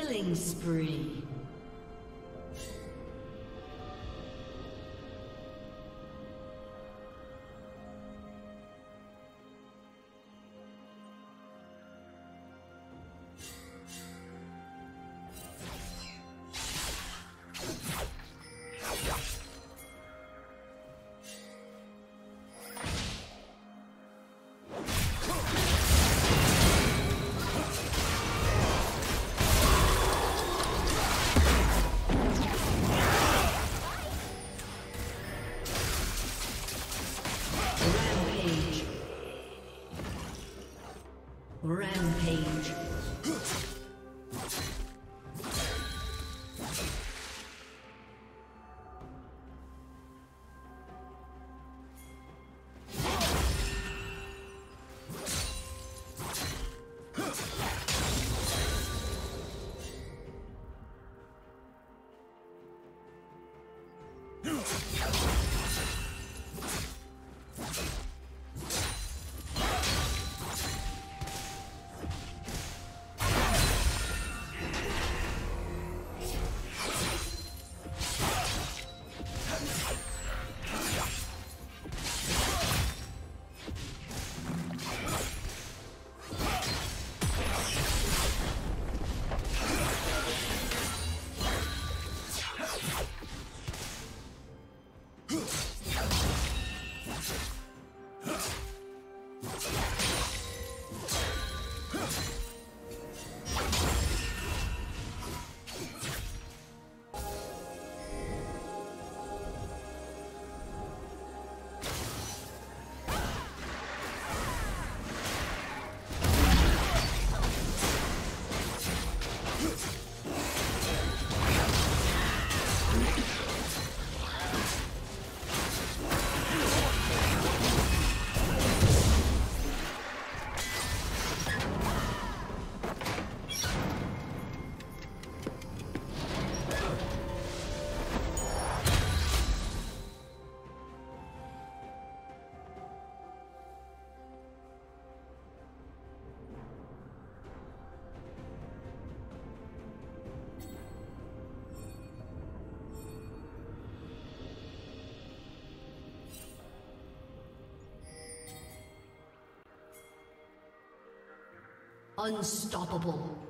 Killing spree. Unstoppable.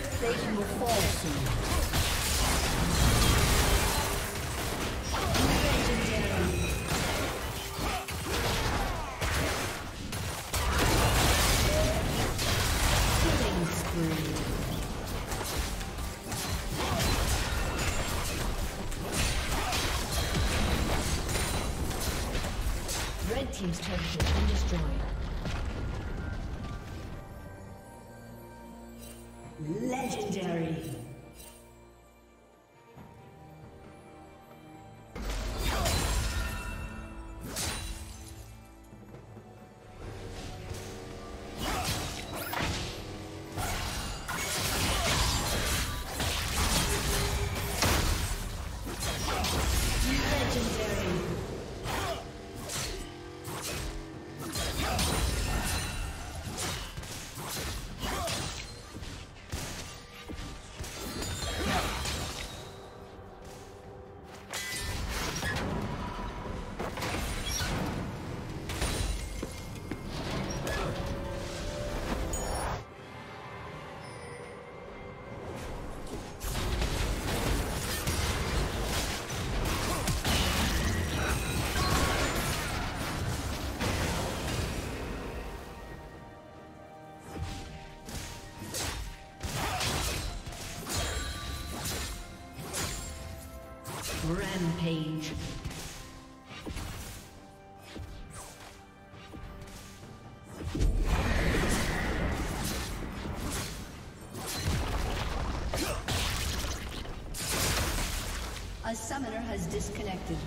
station will fall soon. Team's turret has been destroyed. Legendary. Has disconnected.